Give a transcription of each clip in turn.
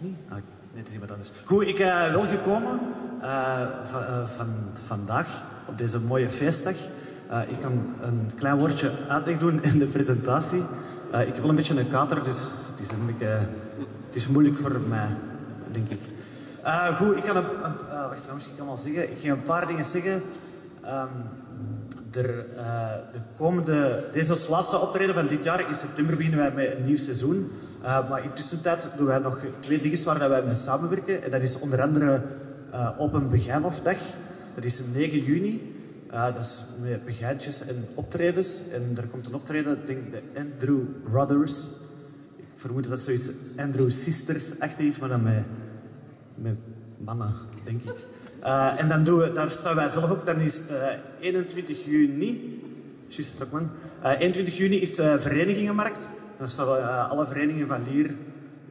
Ah, nee, het is iemand anders. Goed, ik uh, wil gekomen uh, uh, van, vandaag, op deze mooie feestdag. ik kan een klein woordje uitleg doen in de presentatie. ik heb een beetje een kater, dus het is, een beetje, het is moeilijk voor mij, denk ik. goed, ik kan een, een wacht, misschien kan wel zeggen. Ik ga een paar dingen zeggen. Um, er, de komende, deze laatste optreden van dit jaar. In september beginnen wij met een nieuw seizoen. Uh, maar intussen doen wij nog twee dingen waar wij mee samenwerken. En dat is onder andere uh, Open Begijnhofdag. Dat is 9 juni. Uh, dat is met begijntjes en optredens. En er komt een optreden, ik denk de Andrew Brothers. Ik vermoed dat het zoiets Andrew Sisters achter is, maar dan met, met mannen, denk ik. en dan doen we, daar staan wij zelf ook. Dan is 21 juni... Juist, Stokman. 21 juni is de Verenigingenmarkt. Dan staan uh, alle verenigingen van Lier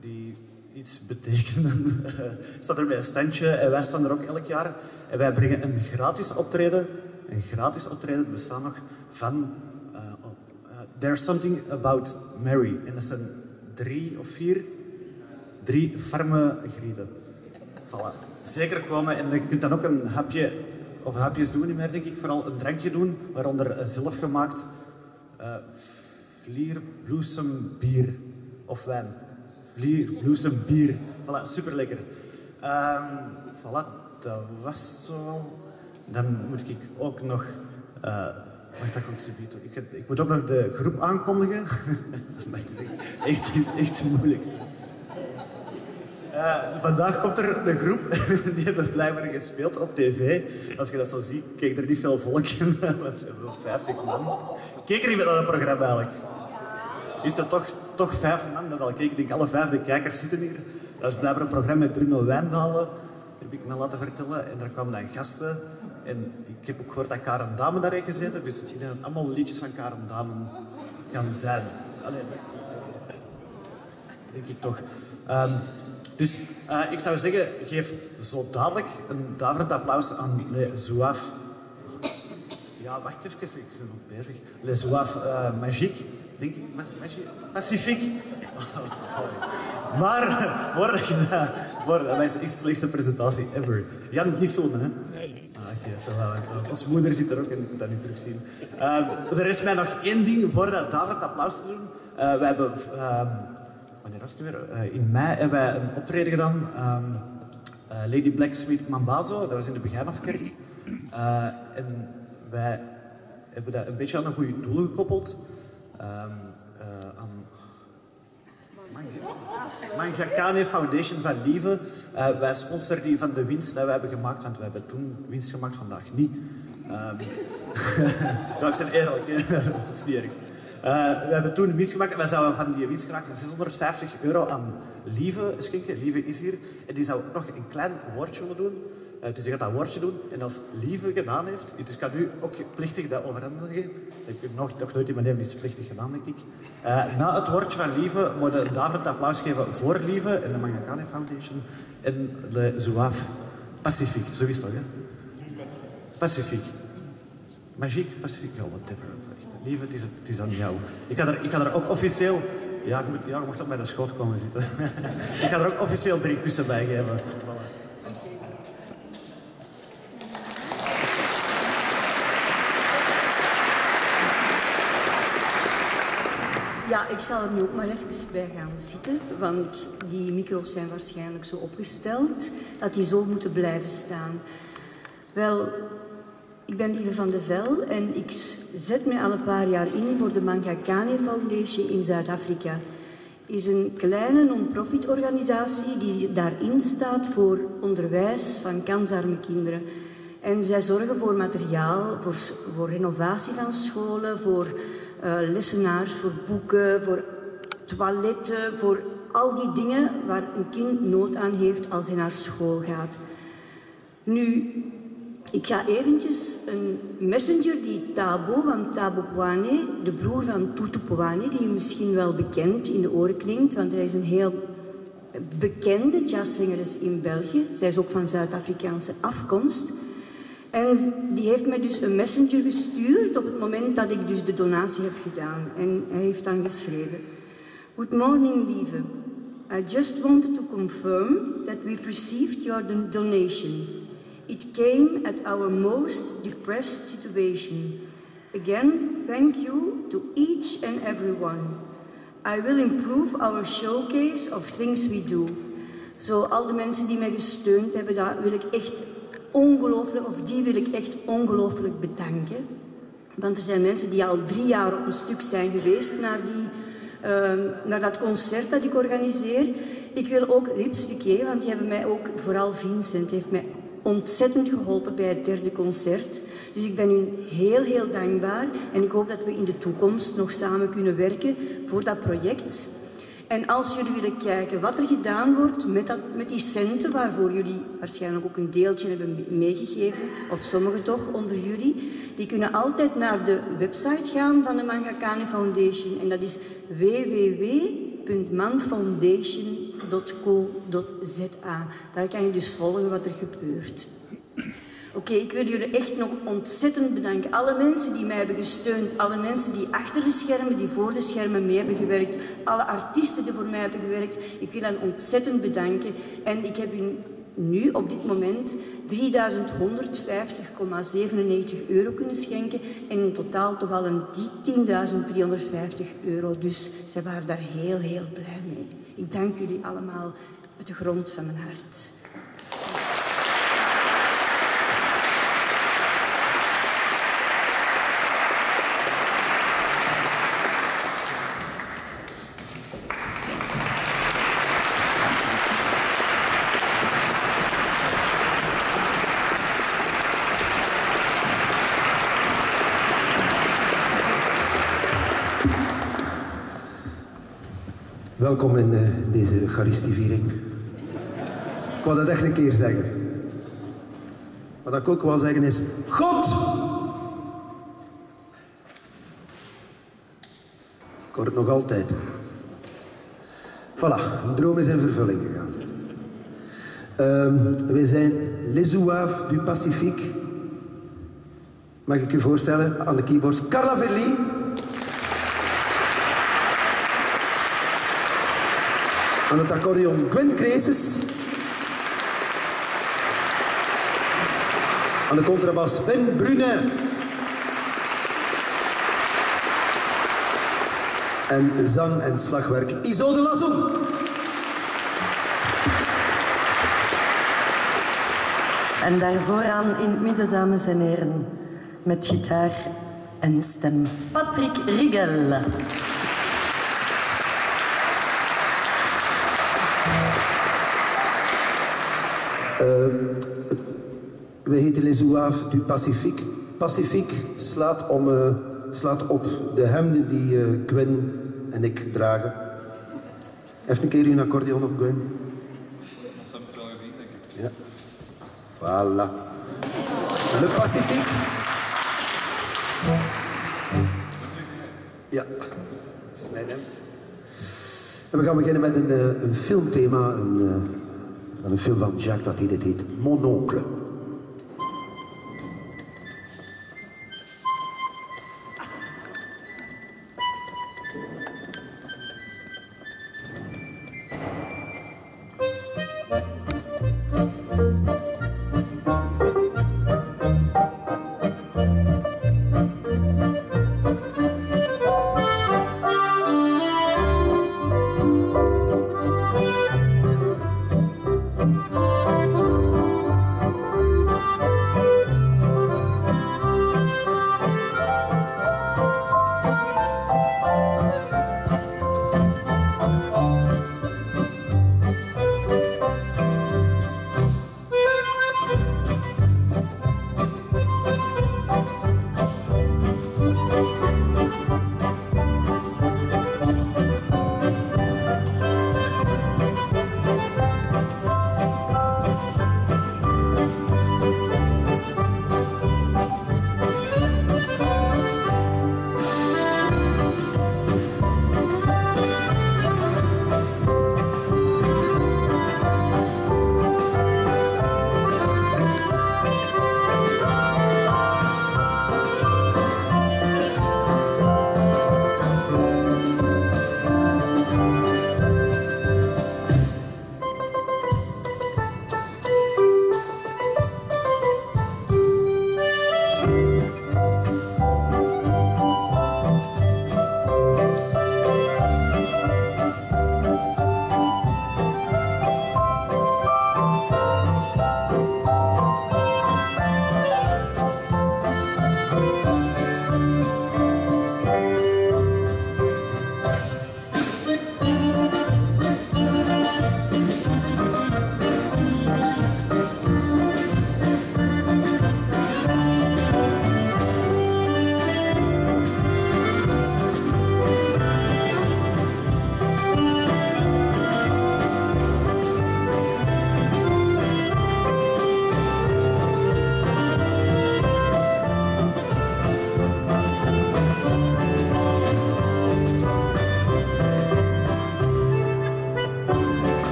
die iets betekenen, staat er bij een standje. En wij staan er ook elk jaar. En wij brengen een gratis optreden. Een gratis optreden bestaat nog van uh, uh, There's Something About Mary. En dat zijn drie of vier, drie farme grieten. Voilà. Zeker komen en je kunt dan ook een hapje, of hapjes doen niet meer denk ik, vooral een drankje doen, waaronder zelfgemaakt uh, vlierbloesembier of wijn. Vlierbloesembier. Voilà, super lekker. Um, voilà, dat was zo. Dan moet ik ook nog. Uh, wacht, dat komt ik, ik moet ook nog de groep aankondigen. maar het is echt, echt, echt moeilijk. Uh, vandaag komt er een groep, die hebben blijkbaar gespeeld op tv. Als je dat zo ziet, keek er niet veel volk in, we hebben 50 man. Keek er niet meer naar het programma eigenlijk is er toch, toch vijf man dat al kijken. Ik denk, alle vijf de kijkers zitten hier. Dat is blijkbaar een programma met Bruno Wijndalen. heb ik me laten vertellen. En daar kwamen dan gasten. En ik heb ook gehoord dat Karen Damen daar heeft gezeten. Dus ik denk dat allemaal liedjes van Karen Damen gaan zijn. Allee, denk ik toch. Um, dus uh, ik zou zeggen, geef zo dadelijk een daverend applaus aan Le Zouaf. Ja, wacht even, ik ben nog bezig. Le Zouaf uh, Magique denk ik, Pacific. maar voordat je dat... Is de slechtste presentatie ever. Jan, niet filmen, hè? Nee. Ah, okay, Ons moeder zit er ook en moet dat niet terugzien. Uh, er is mij nog één ding voor dat David applaus te doen. Uh, we hebben... Uh, wanneer was het weer? Uh, in mei hebben wij een optreden gedaan. Um, Lady Blacksmith Mambazo, dat was in de Begijnhofkerk. en wij hebben dat een beetje aan een goede doel gekoppeld. Um, uh, aan Mangakane Foundation van Lieve. Uh, wij sponsoren die van de winst die we hebben gemaakt, want we hebben toen winst gemaakt, vandaag niet. Um, nou, ik ben eerlijk, dat is niet erg. Uh, we hebben toen winst gemaakt en wij zouden van die winst graag 650 euro aan Lieve schenken. Lieve is hier. En die zou nog een klein woordje willen doen. Dus je gaat dat woordje doen. En als Lieve gedaan heeft, dus ik kan nu ook plichtig dat overhandigen. Dat heb ik nog, nog nooit in mijn leven iets plichtig gedaan, denk ik. Uh, na het woordje van Lieve moeten we een applaus geven voor Lieve en de Mangakane Foundation en de Zouave Pacific. Zo is het toch, hè? Pacific. Magiek, Pacific, ja, whatever. Lieve, het is, het is aan jou. Ik ga er, ik ga er ook officieel... Ja, je, moet, ja, je mocht op de schoot komen zitten. ik ga er ook officieel drie kussen bij geven. Ja, ik zal er nu ook maar even bij gaan zitten, want die micro's zijn waarschijnlijk zo opgesteld dat die zo moeten blijven staan. Wel, ik ben Lieve van de Vel en ik zet me al een paar jaar in voor de Mangakane Foundation in Zuid-Afrika. is een kleine non-profit organisatie die daarin staat voor onderwijs van kansarme kinderen. En zij zorgen voor materiaal, voor, voor renovatie van scholen, voor uh, lessenaars, voor boeken, voor toiletten, voor al die dingen waar een kind nood aan heeft als hij naar school gaat. Nu, ik ga eventjes een messenger die Tabo, want Tabo Poane, de broer van Poane, die je misschien wel bekend in de oren klinkt, want hij is een heel bekende jazzzanger in België. Zij is ook van Zuid-Afrikaanse afkomst. En die heeft mij dus een messenger gestuurd op het moment dat ik dus de donatie heb gedaan. En hij heeft dan geschreven... Good morning, lieve. I just wanted to confirm that we've received your don- donation. It came at our most depressed situation. Again, thank you to each and everyone. I will improve our showcase of things we do. Zo, al de mensen die mij gesteund hebben, daar wil ik echt ongelooflijk, of die wil ik echt ongelooflijk bedanken. Want er zijn mensen die al drie jaar op een stuk zijn geweest naar, die, ehm, naar dat concert dat ik organiseer. Ik wil ook Rips Luquier, want die hebben mij ook, vooral Vincent, heeft mij ontzettend geholpen bij het derde concert. Dus ik ben u heel, heel dankbaar. En ik hoop dat we in de toekomst nog samen kunnen werken voor dat project. En als jullie willen kijken wat er gedaan wordt met, dat, met die centen, waarvoor jullie waarschijnlijk ook een deeltje hebben meegegeven, of sommigen toch onder jullie, die kunnen altijd naar de website gaan van de Mangakane Foundation. En dat is www.manfoundation.co.za. Daar kan je dus volgen wat er gebeurt. Oké, ik wil jullie echt nog ontzettend bedanken. Alle mensen die mij hebben gesteund, alle mensen die achter de schermen, die voor de schermen mee hebben gewerkt, alle artiesten die voor mij hebben gewerkt. Ik wil hen ontzettend bedanken. En ik heb u nu op dit moment 3.150,97 euro kunnen schenken en in totaal toch al een 10.350 euro. Dus zij waren daar heel, heel blij mee. Ik dank jullie allemaal uit de grond van mijn hart. Welkom in uh, deze Eucharistieviering. Ik wou dat echt een keer zeggen. Wat ik ook wil zeggen is... God! Ik hoor het nog altijd. Voilà, een droom is in vervulling gegaan. Uh, wij zijn Les du Pacifique. Mag ik u voorstellen aan de keyboards Carla Verlie. Aan het accordeon Gwen Creeses. Aan de contrabas Ben Brune. En zang en slagwerk Isolde Lazon. En daar vooraan in het midden, dames en heren, met gitaar en stem, Patrick Rigel. Uh, wij heten Les Zouaves du Pacifique. Pacifique slaat, om, uh, slaat op de hemden die uh, Gwen en ik dragen. Even een keer een accordeon op Gwen. Dat heb ik wel gezien, denk ik. Ja. Voilà. Le Pacifique. Ja, dat is mijn hemd. En we gaan beginnen met een, een filmthema. Een, uh, een film van Jacques Tati, dit heet Mon Oncle.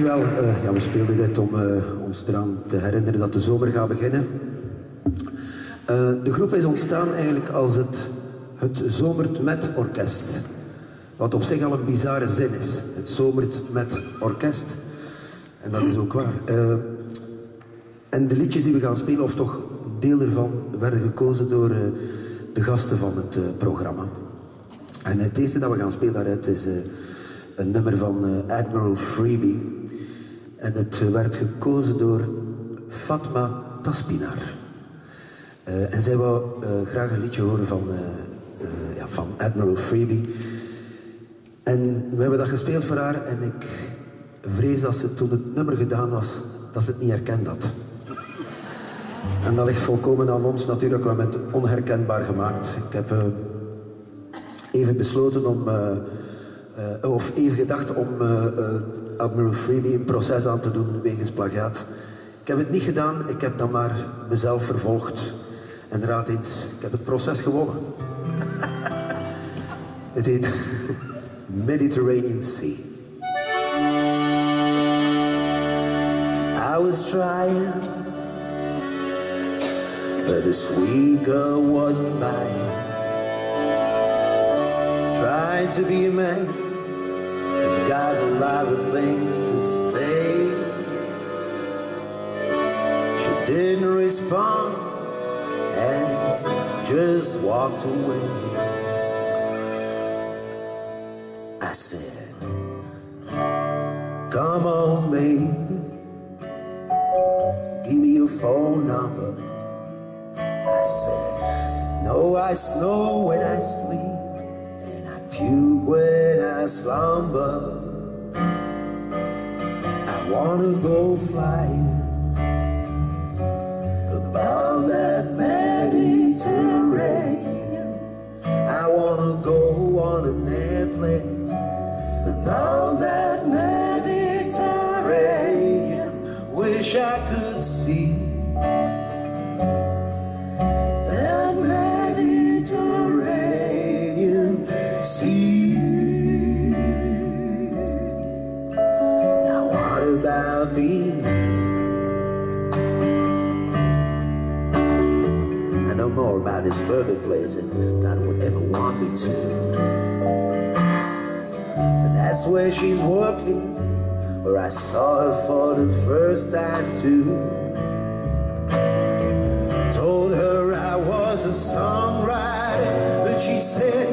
Dankjewel. Uh, ja, we speelden dit om uh, ons eraan te herinneren dat de zomer gaat beginnen. Uh, de groep is ontstaan eigenlijk als het, het Zomert met Orkest. Wat op zich al een bizarre zin is. Het Zomert met Orkest. En dat is ook waar. en de liedjes die we gaan spelen, of toch een deel ervan, werden gekozen door de gasten van het programma. En het eerste dat we gaan spelen daaruit is een nummer van uh, Admiral Freebie. En het werd gekozen door Fatma Taspinar. Uh, en zij wou uh, graag een liedje horen van, ja, van Admiral Freebie. En we hebben dat gespeeld voor haar en ik vrees dat ze toen het nummer gedaan was, dat ze het niet herkend had. En dat ligt volkomen aan ons natuurlijk, we hebben het onherkenbaar gemaakt. Ik heb even besloten om uh, of even gedacht om uh, Admiral Freebie een proces aan te doen wegens plagiaat. Ik heb het niet gedaan, ik heb dan maar mezelf vervolgd. En raad eens, ik heb het proces gewonnen. het heet Mediterranean Sea. I was trying, but the sweet girl wasn't mine. Trying to be a man has got a lot of things to say. She didn't respond and just walked away. Wanna go flying above that Mediterranean. I wanna go on an airplane above this burger place than God would ever want me to. But that's where she's working, where I saw her for the first time too. Told her I was a songwriter, but she said,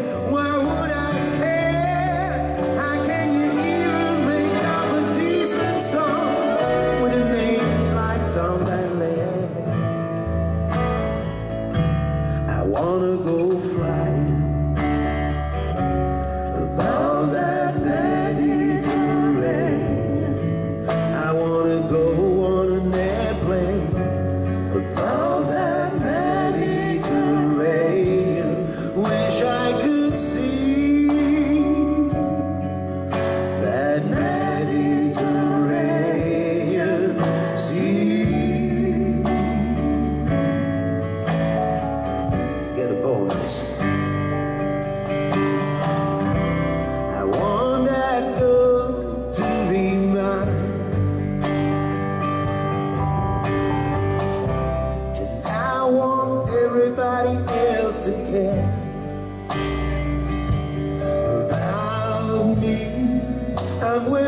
I'm with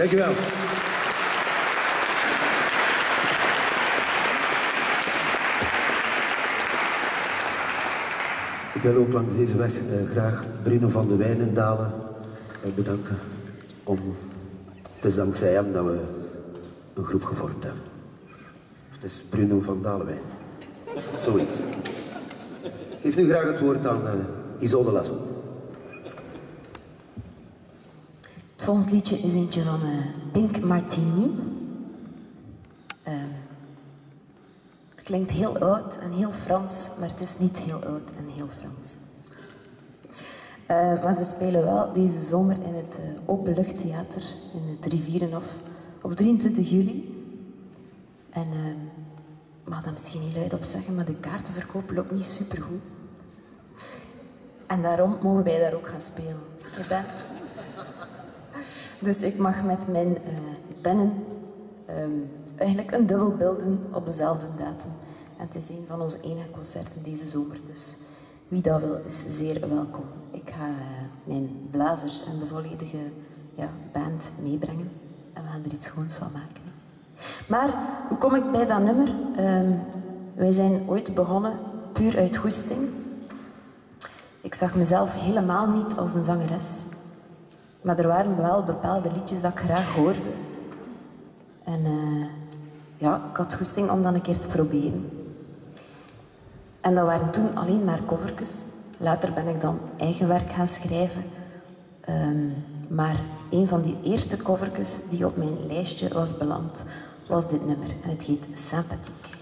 Dankjewel. Ik wil ook langs deze weg eh, graag Bruno van de Wijnendalen eh, bedanken. Om, het is dankzij hem dat we een groep gevormd hebben. Het is Bruno van Dalenwijn. Zoiets. Ik geef nu graag het woord aan eh, Isolde Lasso. Volgende liedje is eentje van uh, Pink Martini. Uh, het klinkt heel oud en heel Frans, maar het is niet heel oud en heel Frans. Uh, maar ze spelen wel deze zomer in het uh, Openluchttheater in het Rivierenhof op 23 juli. En uh, ik mag dat misschien niet luid op zeggen, maar de kaartenverkoop loopt niet supergoed. En daarom mogen wij daar ook gaan spelen. Ik ben... Dus ik mag met mijn uh, bennen um, eigenlijk een dubbel beelden op dezelfde datum. En het is een van onze enige concerten deze zomer. Dus wie dat wil, is zeer welkom. Ik ga uh, mijn blazers en de volledige ja, band meebrengen. En we gaan er iets schoons van maken. Maar hoe kom ik bij dat nummer? Um, wij zijn ooit begonnen puur uit goesting. Ik zag mezelf helemaal niet als een zangeres. Maar er waren wel bepaalde liedjes dat ik graag hoorde. En uh, ja, ik had goesting om dat een keer te proberen. En dat waren toen alleen maar covertjes. Later ben ik dan eigen werk gaan schrijven. Um, maar een van die eerste covertjes die op mijn lijstje was beland, was dit nummer. En het heet Sympathiek.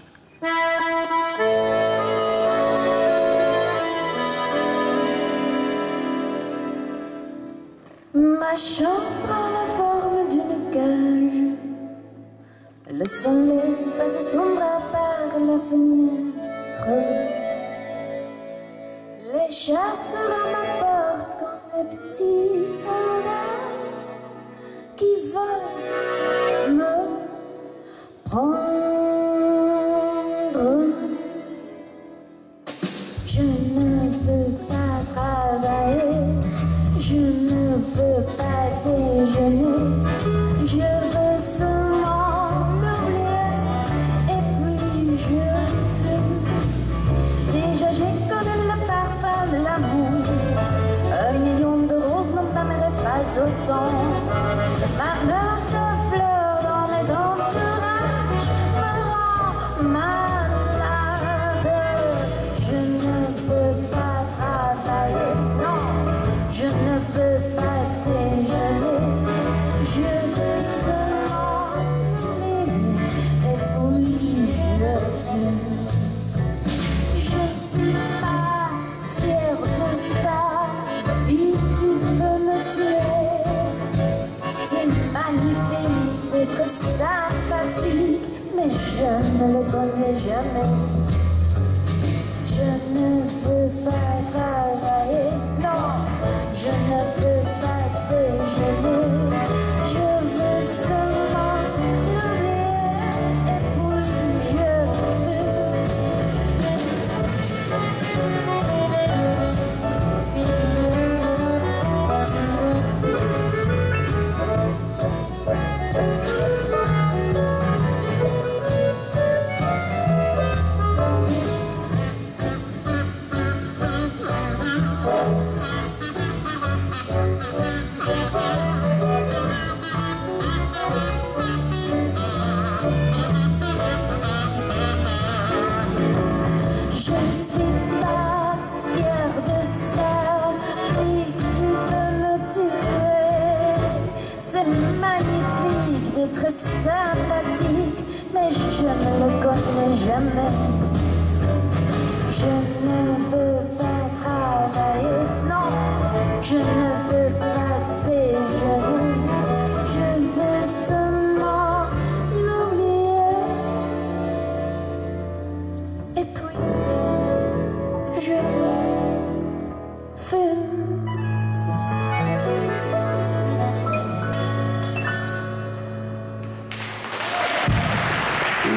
Ma chambre a la forme d'une cage. Le soleil passe sombre par la fenêtre.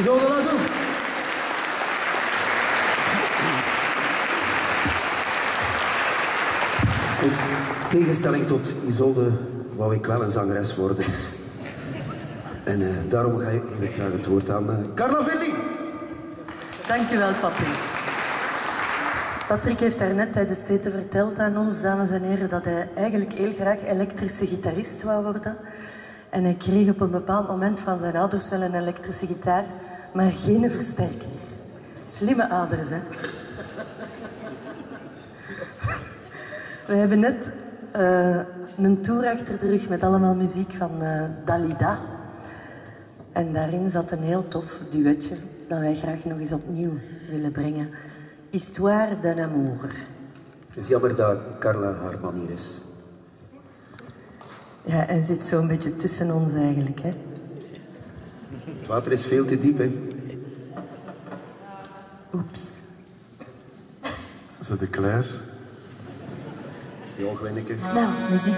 Isolde Lazo. In tegenstelling tot Isolde wou ik wel een zangeres worden. En eh, daarom ga ik, geef ik graag het woord aan uh, Carla Villi. Dankjewel, Patrick. Patrick heeft daarnet tijdens het eten verteld aan ons, dames en heren, dat hij eigenlijk heel graag elektrische gitarist wou worden. En hij kreeg op een bepaald moment van zijn ouders wel een elektrische gitaar, maar geen versterker. Slimme ouders, hè? We hebben net uh, een tour achter de rug met allemaal muziek van uh, Dalida. En daarin zat een heel tof duetje dat wij graag nog eens opnieuw willen brengen. Histoire d'un amour. Het is jammer dat Carla haar man hier is. Ja, hij zit zo'n beetje tussen ons eigenlijk, hè. Het water is veel te diep, hè. Oeps. Zet ik klaar? Gwenneke. Snel, muziek.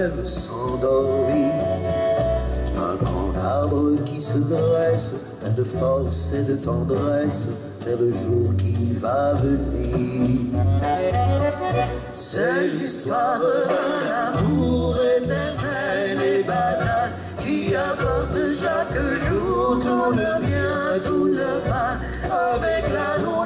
Rêve. Un grand arbre qui se dresse, plein de force et de tendresse vers le jour qui va venir. C'est l'histoire d'un amour éternel et banal qui apporte chaque jour tout le bien, tout le mal. Avec l'amour,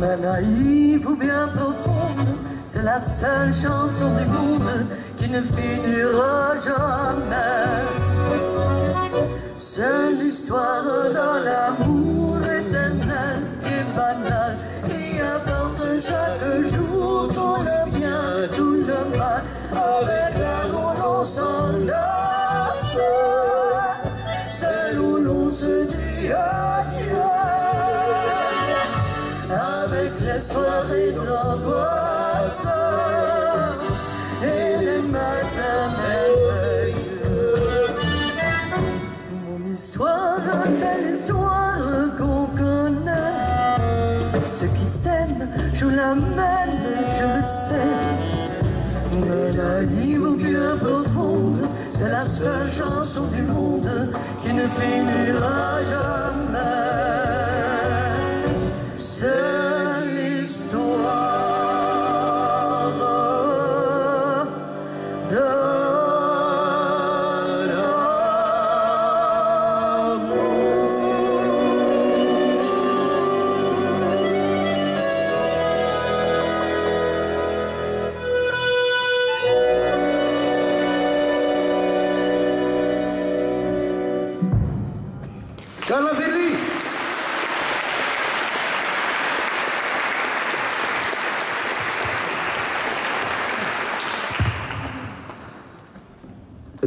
Mais naïve ou bien profonde, c'est la seule chanson du monde qui ne finira c'est l'histoire qu'on connaît. Ceux qui s'aiment, je l'amène, je le sais. Mais naïve ou bien profonde, c'est la seule chanson du monde qui ne finira jamais.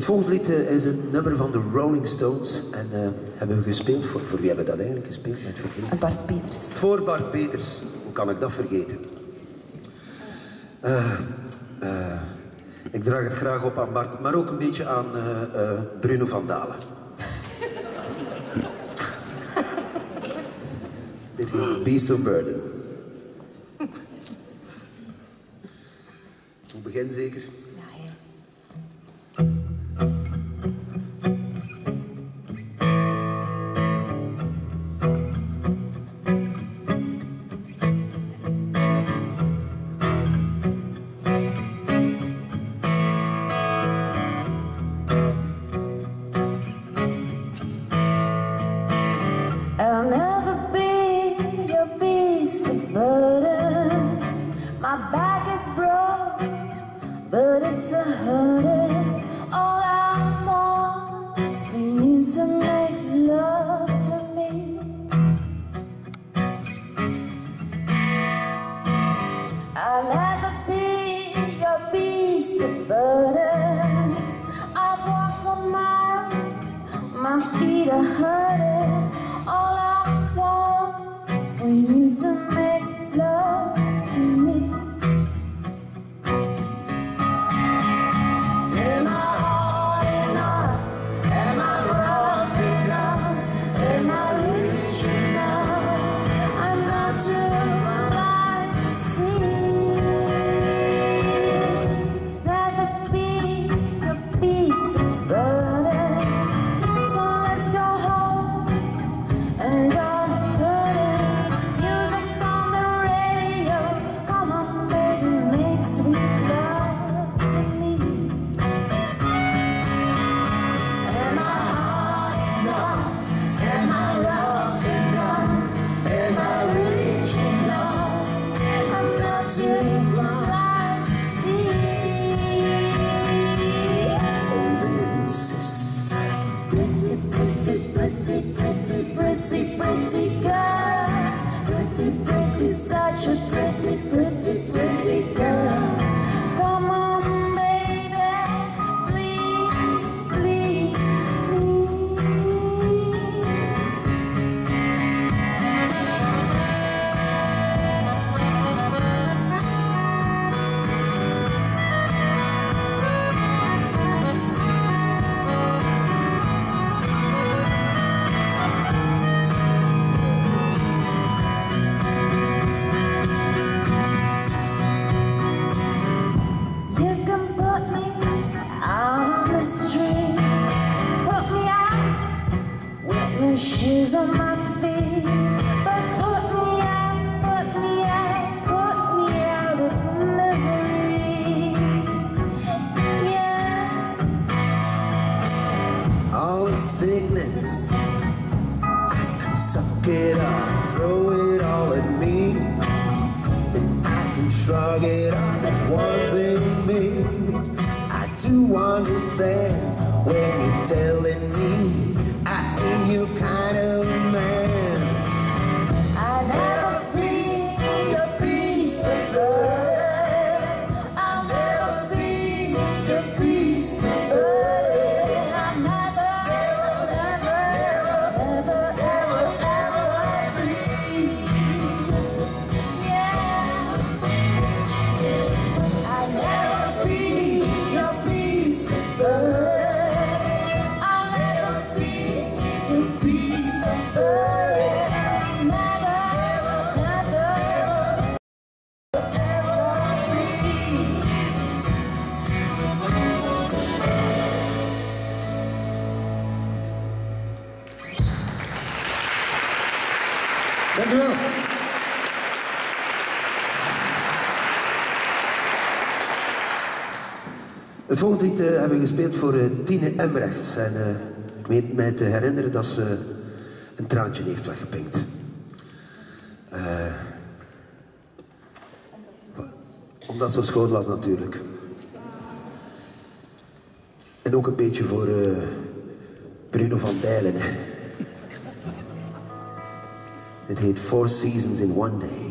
Het volgende lied eh, is een nummer van de Rolling Stones. En eh, hebben we gespeeld voor, voor wie hebben we dat eigenlijk gespeeld? Met vergeten. Bart Peters. Voor Bart Peters. Hoe kan ik dat vergeten? Eh, ik draag het graag op aan Bart, maar ook een beetje aan Bruno van Dalen. Dit heet Beast of Burden. Hoe begin zeker? pretty, pretty, such a pretty, pretty, pretty. Suck it up, throw it all at me. and I can shrug it off, that's one thing me. I do understand when you're telling me I ain't your kind. Dank wel. Het volgende lied eh, hebben we gespeeld voor eh, Tine Embrechts. En uh, ik weet mij te herinneren dat ze een traantje heeft weggepinkt. omdat ze schoon was natuurlijk. En ook een beetje voor Bruno van Dijlen. Hè. that hid four seasons in one day.